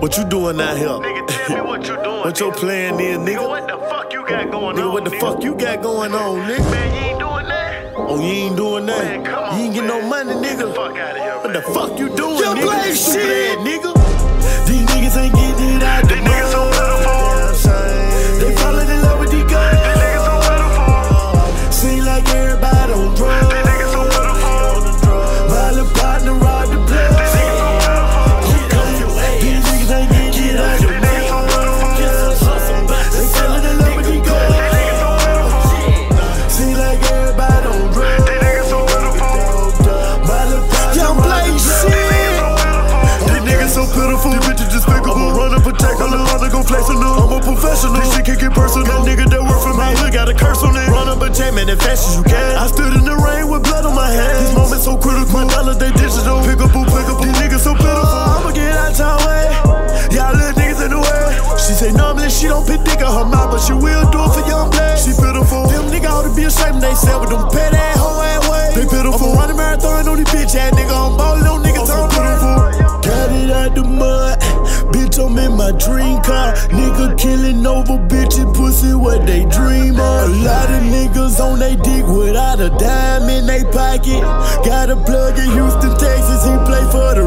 What you doing out here? Nigga, tell me what you doing. What your plan is, Nigga, nigga? what the fuck you got going Nigga, on? what the nigga? fuck you got going on, nigga? Man, you ain't doing that. Oh, you ain't doing that. Man, come on, you ain't get no man. money, Get the nigga. fuck out of here, What the fuck you doing, Young nigga? Blayze Stupid shit. ass nigga. These bitches despicable. I'ma run and protect all the other gon' flex on them. I'm a professional, this shit can get personal. That nigga that work for my hood got a curse on it. Run up and take man as fast as you can. I stood in the rain with blood on my hands. These moments so critical, my dollar they digital. Pick up, pick up, these niggas so pitiful. I'ma get out your way. Y'all little niggas in the way. She say normally she don't pick dick in her mouth, but she will do it for young black. She pitiful. Them niggas ought to be ashamed they said with them pet ass hoe ass ways. They pitiful. I'ma run a marathon on these bitch ass nigga. Dream car. Nigga killing over bitches, pussy, what they dream of. A lot of niggas on they dick without a dime in they pocket. Got a plug in Houston, Texas, he play for the